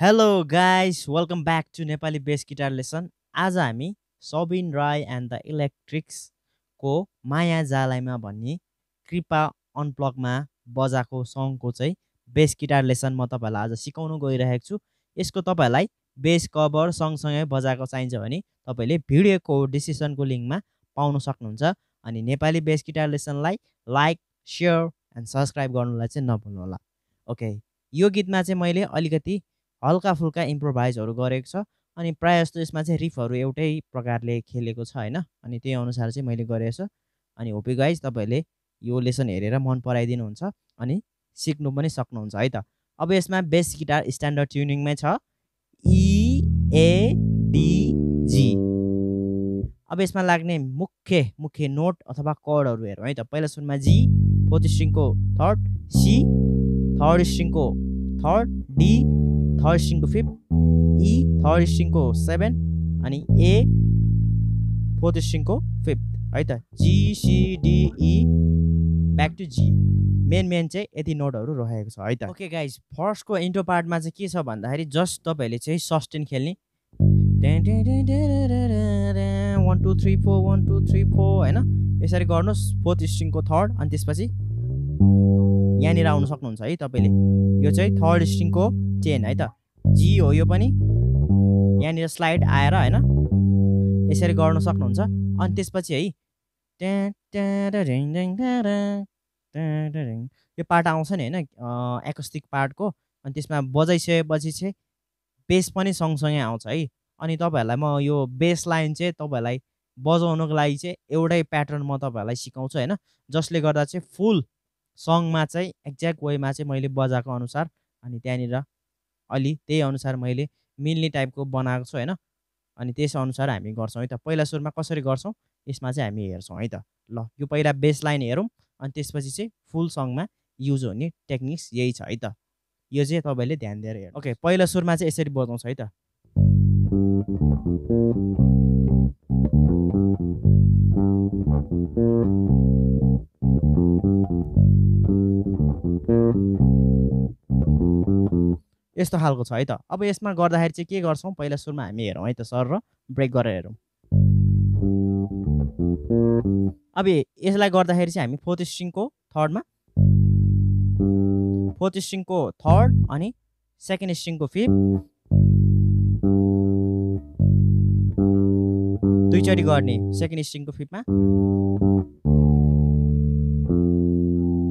Hello guys welcome back to Nepali bass guitar lesson आज हामी Sabin Rai and the इलेक्ट्रिक्सको माया जालाइमा भन्ने कृपा अनप्लगमा बजाएको सङको चाहिँ बेस गिटार लेसन म तपाईँहरूलाई आज सिकाउनु गइरहेको छु। यसको तपाईँहरूलाई बेस कभर सँगसँगै बजाएको चाहिन्छ भने तपाईँले भिडियोको डिस्क्रिप्सनको लिङ्कमा पाउन सक्नुहुन्छ। अनि नेपाली बेस गिटार लेसनलाई लाइक सेयर एन्ड सब्सक्राइब गर्नुलाई चाहिँ नभुल्नु होला ओके यो गीतमा चाहिँ मैले अलिकति हल्का फुल्का इम्प्रोभाइजहरू गरेको छ अनि प्रायः जस्तो यसमा चाहिँ रिफहरू एउटै प्रकारले खेलेको छ होइन? अनि त्यही अनुसार चाहिँ मैले गरेको छु। अनि होपी गाइज तपाईँहरूले यो लेसन हेरेर मन पराइदिनुहुन्छ। अनि सिक्नु पनि सक्नुहुन्छ है त। अब यसमा बेस गिटार स्ट्यान्डर्ड ट्युनिङमै छ। इएडिजी अब यसमा लाग्ने मुख्य मुख्य नोट अथवा कर्डहरू हेरौँ है त। पहिला सुनमा जी फोर्थ स्ट्रिङको थर्ड सी थर्ड स्ट्रिङको थर्ड डी थर्ड स्ट्रिङको फिफ्थ ई थर्ड स्ट्रिङको सेभेन अनि ए फोर्थ स्ट्रिङको फिफ्थ है त। G C D E back to G main main चाहिँ यति नोटहरू रहेको छ है त। ओके गाइज फर्स्टको इन्टो पार्टमा चाहिँ के छ भन्दाखेरि जस्ट तपाईँहरूले चाहिँ सस्टेन खेल्ने। One two three four one two three four होइन? यसरी गर्नुहोस् फोर्थ स्ट्रिङको थर्ड अनि त्यसपछि यहाँनिर आउनु सक्नुहुन्छ है तपाईँले। यो चाहिँ थर्ड स्ट्रिङको चेन है त। जी हो यो पनि। यहाँनिर स्लाइड आएर होइन? यसरी गर्नु सक्नुहुन्छ। अनि त्यसपछि है यो पार्ट आउँछ नि होइन एकोस्टिक पार्टको अनि त्यसमा बजाइसकेपछि चाहिँ बेस पनि सँगसँगै आउँछ है। अनि तपाईँहरूलाई म यो बेस लाइन चाहिँ तपाईँहरूलाई बजाउनुको लागि चाहिँ एउटै प्याटर्न म तपाईँहरूलाई सिकाउँछु होइन जसले गर्दा चाहिँ फुल सङमा चाहिँ एक्ज्याक्ट वेमा चाहिँ मैले बजाएको अनुसार अनि त्यहाँनिर अलि त्यही अनुसार मैले मिल्ने टाइपको बनाएको छु होइन अनि त्यस अनुसार हामी गर्छौँ है त। पहिला सुरुमा कसरी गर्छौँ? यसमा चाहिँ हामी हेर्छौँ है त। ल यो पहिला बेस लाइन हेरौँ अनि त्यसपछि चाहिँ फुल सङमा युज हुने टेक्निक्स यही छ है त। यो चाहिँ तपाईँले ध्यान दिएर हेर्नु ओके पहिला सुरुमा चाहिँ यसरी बजाउँछ है त। यस्तो खालको छ है त। अब यसमा गर्दाखेरि चाहिँ के गर्छौँ? पहिला सुरुमा हामी हेरौँ है त सर र ब्रेक गरेर हेरौँ। अब यसलाई गर्दाखेरि चाहिँ हामी फोर्थ स्ट्रिङको थर्डमा फोर्थ स्ट्रिङको थर्ड अनि सेकेन्ड स्ट्रिङको फिफ्थ दुईचोटि गर्ने सेकेन्ड स्ट्रिङको फिफ्थमा।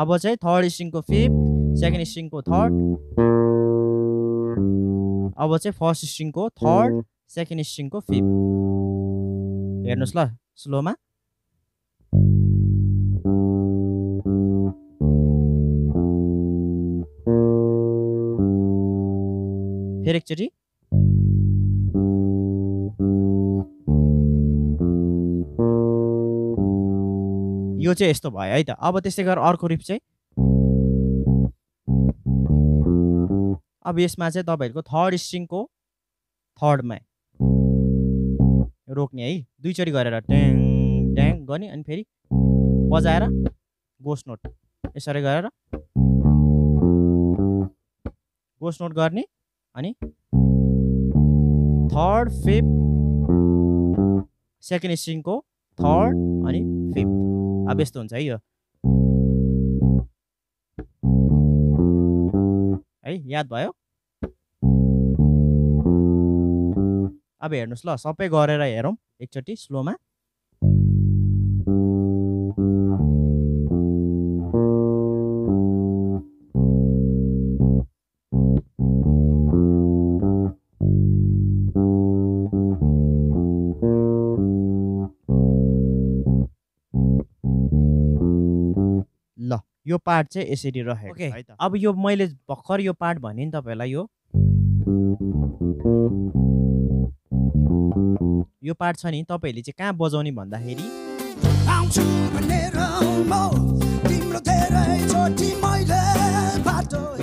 अब चाहिँ थर्ड स्ट्रिङको फिफ्थ सेकेन्ड स्ट्रिङको थर्ड अब चाहिँ फर्स्ट स्ट्रिङको थर्ड सेकेन्ड स्ट्रिङको फिफ्थ। हेर्नुहोस् ल स्लोमा। फेरि एकचोटि यो चाहिँ यस्तो भयो है त। अब त्यस्तै गरेर अर्को रिप चाहिँ। अब यसमा चाहिँ तपाईँहरूको थर्ड स्ट्रिङको थर्डमा रोक्ने है। दुईचोटि गरेर ट्याङ ट्याङ गर्ने अनि फेरि बजाएर गोस नोट यसरी गरेर गोस नोट गर्ने। अनि थर्ड फिफ्थ सेकेन्ड स्ट्रिङको थर्ड अनि फिफ्थ अब यस्तो हुन्छ है यो। है याद भयो? अब हेर्नुहोस् ल सबै गरेर हेरौँ एकचोटि स्लोमा यो पार्ट चाहिँ यसरी रहेको okay. है त। अब यो मैले भर्खर यो पार्ट भने नि तपाईँहरूलाई यो। यो पार्ट छ नि तपाईँहरूले चाहिँ कहाँ बजाउने भन्दाखेरि?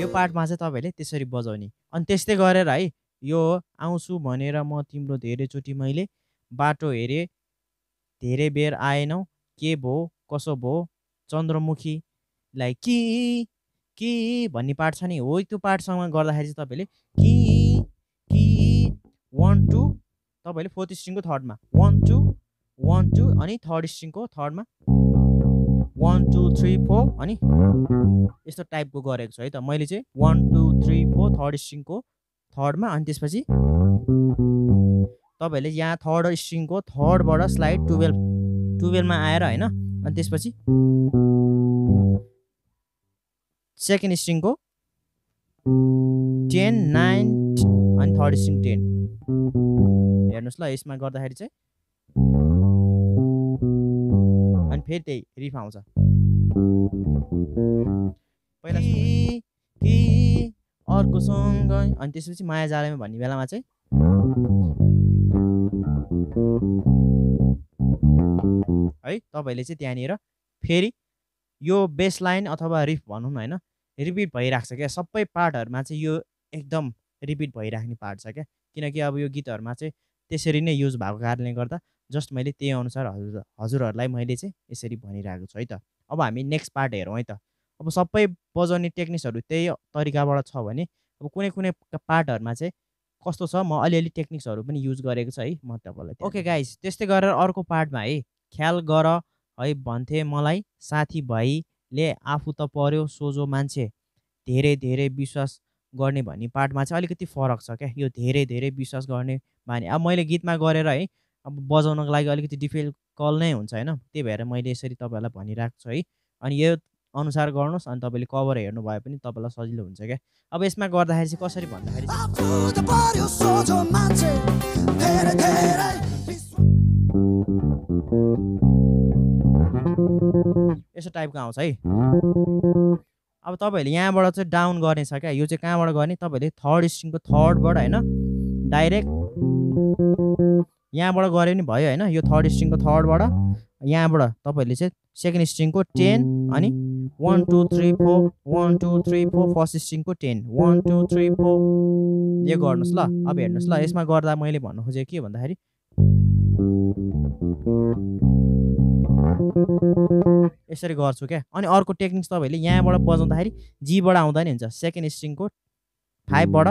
यो पार्टमा चाहिँ तपाईँले त्यसरी बजाउने। अनि त्यस्तै गरेर है यो आउँछु भनेर म तिम्रो धेरैचोटि मैले बाटो हेरेँ धेरै बेर आएनौ के भयो कसो भयो चन्द्रमुखीलाई कि कि भन्ने पार्ट छ नि हो त्यो पार्टसँग गर्दाखेरि चाहिँ तपाईँले कि कि वान टू तपाईँले फोर्थ स्ट्रिङको थर्डमा वान टू वान टू अनि थर्ड स्ट्रिङको थर्डमा वान टू थ्री फोर अनि यस्तो टाइपको गरेको छु है त। मैले चाहिँ one two three four third स्ट्रिङको थर्डमा अनि त्यसपछि तपाईँहरूले यहाँ थर्ड स्ट्रिङको थर्डबाट स्लाइड टुवेल्भ टुवेल्भमा आएर होइन अनि त्यसपछि सेकेन्ड स्ट्रिङको टेन नाइन अनि थर्ड स्ट्रिङ टेन हेर्नुहोस् ल यसमा गर्दाखेरि चाहिँ। अनि फेरि त्यही रिफ आउँछ। पहिला कि अर्कोसँग अनि त्यसपछि माया जालेमा भन्ने बेलामा चाहिँ? है तपाईँले चाहिँ त्यहाँनिर फेरि यो बेस लाइन अथवा रिफ भनौँ होइन? रिपिट भइरहेको छ क्या। सबै पार्टहरूमा चाहिँ यो एकदम रिपिट भइराख्ने पार्ट छ क्या। किनकि अब यो गीतहरूमा चाहिँ त्यसरी नै युज भएको कारणले गर्दा जस्ट मैले त्यही अनुसार हजुर हजुरहरूलाई मैले चाहिँ यसरी भनिरहेको छु है त। अब हामी नेक्स्ट पार्ट हेरौँ है त। अब सबै बजाउने टेक्निक्सहरू त्यही तरिकाबाट छ भने अब कुनै कुनै पार्टहरूमा चाहिँ कस्तो छ? म अलिअलि टेक्निक्सहरू पनि युज गरेको छु है। म तपाईँलाई ओके गाइस त्यस्तै गरेर अर्को पार्टमा है। ख्याल गर है भन्थे मलाई साथीभाइले आफू त पर्यो सोझो मान्छे। धेरै धेरै विश्वास गर्ने भन्ने पार्टमा चाहिँ अलिकति फरक छ क्या। यो धेरै धेरै विश्वास गर्ने भने अब मैले गीतमा गरेर है अब बजाउनको लागि अलिकति डिफिकल्ट नै हुन्छ होइन। त्यही भएर मैले यसरी तपाईँहरूलाई भनिरहेको छु है। अनि यो अनुसार गर्नुहोस् अनि तपाईँले कभर हेर्नु भए पनि तपाईँलाई सजिलो हुन्छ क्या। अब यसमा गर्दाखेरि चाहिँ कसरी भन्दाखेरि यस्तो टाइपको आउँछ है। अब तपाईँहरूले यहाँबाट चाहिँ डाउन गर्ने छ क्या यो चाहिँ कहाँबाट गर्ने? तपाईँहरूले थर्ड स्ट्रिङको थर्डबाट होइन डाइरेक्ट यहाँबाट गरे पनि भयो होइन यो थर्ड स्ट्रिङको थर्डबाट यहाँबाट तपाईँहरूले चाहिँ सेकेन्ड स्ट्रिङको टेन अनि one two three four one two three four first स्ट्रिङको ten one two three four. यो गर्नुहोस् ल अब हेर्नुहोस् ल यसमा गर्दा मैले भन्नु खोजेको के भन्दाखेरि यसरी गर्छु क्या। अनि अर्को टेक्निक्स तपाईँहरूले यहाँबाट बजाउँदाखेरि जीबाट आउँदा नि हुन्छ। सेकेन्ड स्ट्रिङको फाइभबाट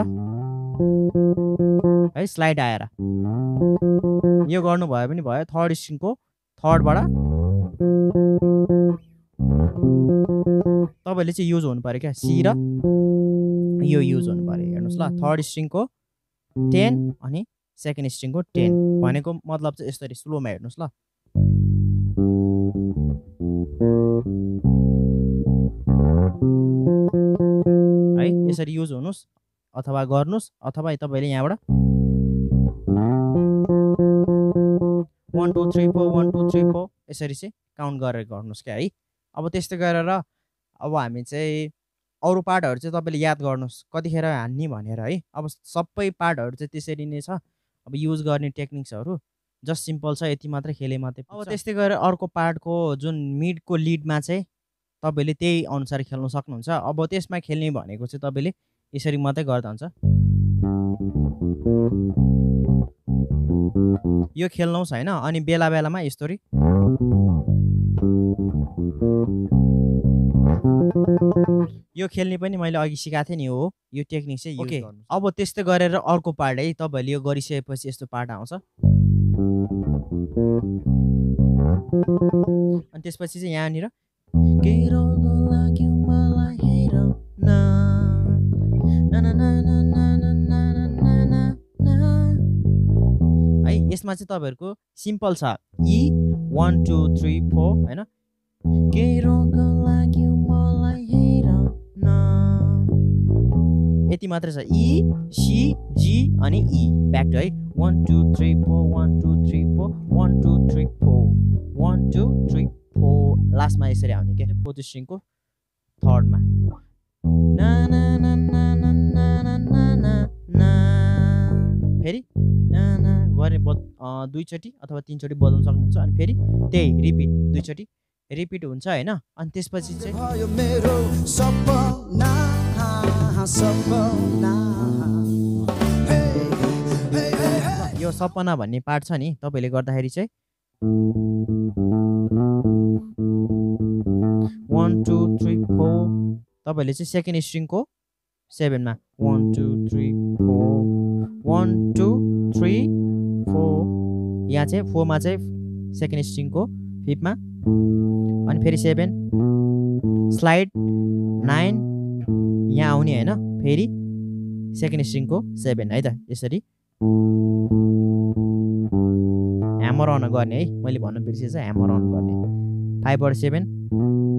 है स्लाइड आएर। यो गर्नुभयो पनि भयो थर्ड स्ट्रिङको थर्डबाट तपाईँले चाहिँ युज हुनु पऱ्यो क्या। सी र यो युज हुनु पऱ्यो। हेर्नुहोस् ल थर्ड स्ट्रिङको टेन अनि सेकेन्ड स्ट्रिङको टेन भनेको मतलब चाहिँ यसरी स्लोमा हेर्नुहोस् ल। है यसरी युज हुनुहोस् अथवा गर्नुहोस् अथवा तपाईँले यहाँबाट one two three four one two three four यसरी चाहिँ काउन्ट गरेर गर्नुहोस् क्या है? अब त्यस्तै गरेर अब हामी चाहिँ अरू पार्टहरू चाहिँ तपाईँले याद गर्नुहोस् कतिखेर हान्ने भनेर है? अब सबै पार्टहरू चाहिँ त्यसरी नै छ। अब युज गर्ने टेक्निक्सहरू जस्ट सिम्पल छ यति मात्रै खेले मात्रै अब त्यस्तै गरेर अर्को पार्टको जुन मिडको लिडमा चाहिँ तपाईँले त्यही अनुसार खेल्नु सक्नुहुन्छ। अब त्यसमा खेल्ने भनेको चाहिँ तपाईँले यसरी मात्रै गर्दा हुन्छ। यो खेल्नुहोस् होइन अनि बेला बेलामा यस्तोरी। यो खेल्ने पनि मैले अघि सिकाएको थिएँ नि हो यो टेक्निक चाहिँ ओके। अब त्यस्तै गरेर अर्को पार्ट है तपाईँहरूले यो गरिसकेपछि यस्तो पार्ट आउँछ। अनि त्यसपछि चाहिँ यहाँनिर है यसमा चाहिँ तपाईँहरूको सिम्पल छ E one two three four होइन यति मात्रै छ इ सी जी अनि इ ब्याक है one two three four one two three four one two three four one two three four लास्टमा यसरी आउने क्या फोर्थ थर्डमा ना ना ना ना ना ना ना ना फेरि ना ना गरे बज दुईचोटि अथवा तिनचोटि बजाउन सक्नुहुन्छ अनि फेरि त्यही रिपिट दुईचोटि रिपिट हुन्छ होइन अनि त्यसपछि चाहिँ। यो सपना भन्ने पार्ट छ नि तपाईँले गर्दाखेरि चाहिँ? वान टू थ्री फोर तपाईँले चाहिँ सेकेन्ड स्ट्रिङको सेभेनमा। One two three four one two three four यहाँ चाहिँ फोरमा चाहिँ सेकेन्ड स्ट्रिङको फिफ्थमा अनि फेरि सेभेन। स्लाइड नाइन यहाँ आउने होइन फेरि सेकेन्ड स्ट्रिङको सेभेन है त यसरी। ह्यामर अन गर्ने है? मैले भन्नु बिर्सेछ ह्यामर अन गर्ने। फाइभबाट सेभेन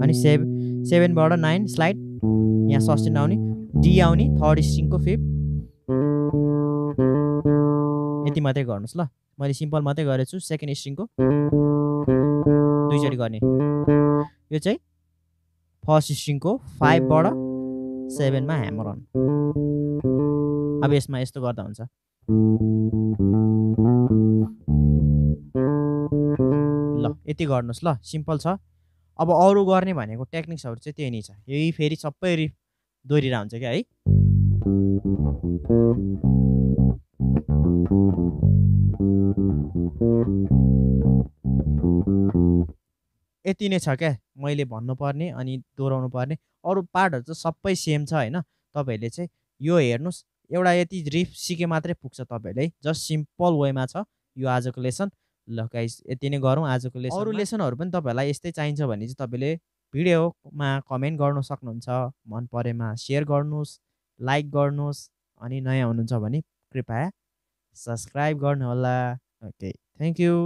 अनि सेभ सेभेनबाट नाइन स्लाइड यहाँ सस्टेन आउने। डी आउने थर्ड स्ट्रिङको फिफ्थ यति मात्रै गर्नुहोस् ल। मैले सिम्पल मात्रै गरेको छु सेकेन्ड स्ट्रिङको दुईचोटि गर्ने। यो चाहिँ फर्स्ट स्ट्रिङको फाइभबाट सेभेनमा ह्यामर अन अब यसमा यस्तो गर्दा हुन्छ। यति गर्नुहोस् ल सिम्पल छ। अब अरू गर्ने भनेको टेक्निक्सहरू चाहिँ त्यही नै छ। यही फेरि सबै रि दोहोरिएर हुन्छ क्या है? यति नै छ क्या मैले भन्नुपर्ने अनि दोहोऱ्याउनु पर्ने अरू पार्टहरू चाहिँ सबै सेम छ होइन। तपाईँहरूले चाहिँ यो हेर्नुहोस् एउटा यति रिफ सिके मात्रै पुग्छ तपाईँहरूले जस्ट सिम्पल वेमा छ यो आजको लेसन। ल गाइस यति नै गरौँ आजको लेसन अरू लेसनहरू पनि तपाईँहरूलाई यस्तै चाहिन्छ भने चाहिँ तपाईँले भिडियोमा कमेन्ट गर्नु सक्नुहुन्छ मन परेमा सेयर गर्नुहोस् लाइक गर्नुहोस् अनि नयाँ हुनुहुन्छ भने कृपया सब्सक्राइब गर्नुहोला। Okay thank you.